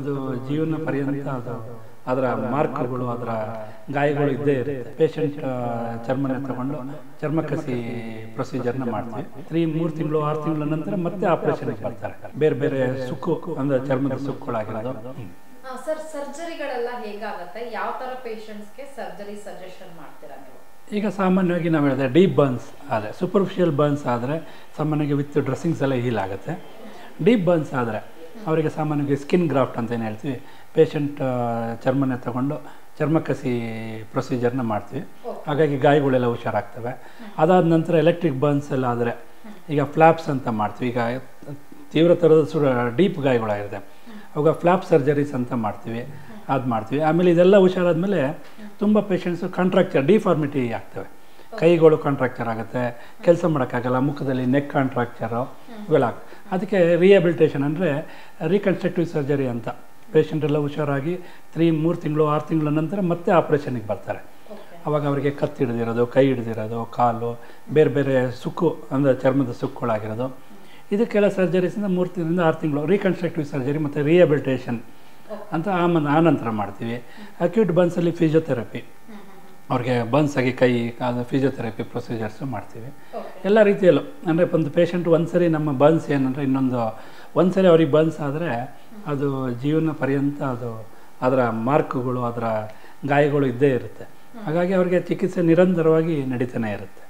ಅದು ಜೀವನ ಪರ್ಯಂತ ಅದು. ಅದರ ಮಾರ್ಕ್ಗಳು ಅದರ ಗಾಯಗಳು ಇದ್ದೇ ಇರುತ್ತೆ. ಪೇಷಂಟ್ ಚರ್ಮನ ತಗೊಂಡು ಚರ್ಮ ಕಸಿ ಪ್ರೊಸೀಜರ್ನ ಮಾಡ್ತೀವಿ. ತ್ರೀ ಮೂರು ತಿಂಗಳು ಆರು ತಿಂಗಳ ನಂತರ ಮತ್ತೆ ಆಪರೇಷನ್ ಬರ್ತಾರೆ. ಬೇರೆ ಬೇರೆ ಸುಕ್ಕು ಅಂದ್ರೆ ಚರ್ಮದ ಸುಕ್ಕುಗಳಾಗಿರೋದು. ಸರ್ ಸರ್ಜರಿಗಳೆಲ್ಲ ಹೇಗಾಗುತ್ತೆ? ಯಾವ ತರ ಪೇಷಂಟ್ಸ್ಗೆ ಸರ್ಜರಿ ಸಜೆಷನ್ ಮಾಡ್ತೀರಾ ನೀವು? ಈಗ ಸಾಮಾನ್ಯವಾಗಿ ನಾವು ಹೇಳಿದೆ ಡೀಪ್ ಬರ್ನ್ಸ್ ಆದರೆ ಸೂಪರ್ಫಿಷಿಯಲ್ ಬರ್ನ್ಸ್ ಆದರೆ ಸಾಮಾನ್ಯವಾಗಿ ವಿತ್ ಡ್ರೆಸ್ಸಿಂಗ್ಸ್ ಎಲ್ಲ ಹೀಲ್ ಆಗುತ್ತೆ. ಡೀಪ್ ಬರ್ನ್ಸ್ ಆದರೆ ಅವರಿಗೆ ಸಾಮಾನ್ಯವಾಗಿ ಸ್ಕಿನ್ ಗ್ರಾಫ್ಟ್ ಅಂತ ಏನು ಹೇಳ್ತೀವಿ ಪೇಷಂಟ್ ಚರ್ಮನ ತಗೊಂಡು ಚರ್ಮ ಕಸಿ ಪ್ರೊಸೀಜರ್ನ ಮಾಡ್ತೀವಿ. ಹಾಗಾಗಿ ಗಾಯಗಳೆಲ್ಲ ಹುಷಾರಾಗ್ತವೆ. ಅದಾದ ನಂತರ ಎಲೆಕ್ಟ್ರಿಕ್ ಬರ್ನ್ಸ್ ಎಲ್ಲ ಆದರೆ ಈಗ ಫ್ಲಾಪ್ಸ್ ಅಂತ ಮಾಡ್ತೀವಿ. ಈಗ ತೀವ್ರ ಥರದ ಸು ಡೀಪ್ ಗಾಯಗಳಾಗಿರುತ್ತೆ. ಅವಾಗ ಫ್ಲಾಪ್ ಸರ್ಜರೀಸ್ ಅಂತ ಮಾಡ್ತೀವಿ. ಅದು ಮಾಡ್ತೀವಿ. ಆಮೇಲೆ ಇದೆಲ್ಲ ಹುಷಾರಾದಮೇಲೆ ತುಂಬ ಪೇಷಂಟ್ಸು ಕಾಂಟ್ರಾಕ್ಚರ್ ಡಿಫಾರ್ಮಿಟಿ ಆಗ್ತವೆ. ಕೈಗಳು ಕಾಂಟ್ರಾಕ್ಚರ್ ಆಗುತ್ತೆ. ಕೆಲಸ ಮಾಡೋಕ್ಕಾಗಲ್ಲ. ಮುಖದಲ್ಲಿ ನೆಕ್ ಕಾಂಟ್ರಾಕ್ಚರು ಆಗ್- ಅದಕ್ಕೆ ರಿಹ್ಯಾಬಿಲಿಟೇಷನ್ ಅಂದರೆ ರೀಕನ್ಸ್ಟ್ರಕ್ಟಿವ್ ಸರ್ಜರಿ ಅಂತ. ಪೇಷಂಟ್ ಎಲ್ಲ ಹುಷಾರಾಗಿ ತ್ರೀ ಮೂರು ತಿಂಗಳು ಆರು ತಿಂಗಳ ನಂತರ ಮತ್ತೆ ಆಪ್ರೇಷನಿಗೆ ಬರ್ತಾರೆ. ಅವಾಗ ಅವರಿಗೆ ಕತ್ತಿ ಹಿಡಿದಿರೋದು ಕೈ ಹಿಡಿದಿರೋದು ಕಾಲು ಬೇರೆ ಬೇರೆ ಸುಕ್ಕು ಅಂದರೆ ಚರ್ಮದ ಸುಕ್ಕುಗಳಾಗಿರೋದು. ಇದಕ್ಕೆಲ್ಲ ಸರ್ಜರೀಸಿಂದ ಮೂರು ತಿಂಗಳಿಂದ ಆರು ತಿಂಗಳು. ರೀಕನ್ಸ್ಟ್ರಕ್ಟಿವ್ ಸರ್ಜರಿ ಮತ್ತು ರಿಹ್ಯಾಬಿಲಿಟೇಷನ್ ಅಂತ ಆಮ ಆನಂತರ ಆ ನಂತರ ಮಾಡ್ತೀವಿ ಅಕ್ಯೂಟ್ ಬನ್ಸಲ್ಲಿ ಫಿಸಿಯೋಥೆರಪಿ ಅವ್ರಿಗೆ ಬನ್ಸ್ ಆಗಿ ಕೈ ಕಾಲು ಫಿಸಿಯೋಥೆರಪಿ ಪ್ರೊಸೀಜರ್ಸು ಮಾಡ್ತೀವಿ. ಎಲ್ಲ ರೀತಿಯಲ್ಲೂ ಅಂದರೆ ಒಂದು ಪೇಷಂಟ್ ಒಂದು ಸರಿ ನಮ್ಮ ಬನ್ಸ್ ಏನಂದರೆ ಇನ್ನೊಂದು ಒಂದು ಸರಿ ಅವ್ರಿಗೆ ಬನ್ಸ್ ಆದರೆ ಅದು ಜೀವನ ಪರ್ಯಂತ ಅದು ಅದರ ಮಾರ್ಕ್ಗಳು ಅದರ ಗಾಯಗಳು ಇದ್ದೇ ಇರುತ್ತೆ. ಹಾಗಾಗಿ ಅವ್ರಿಗೆ ಚಿಕಿತ್ಸೆ ನಿರಂತರವಾಗಿ ನಡೀತಾನೆ ಇರುತ್ತೆ.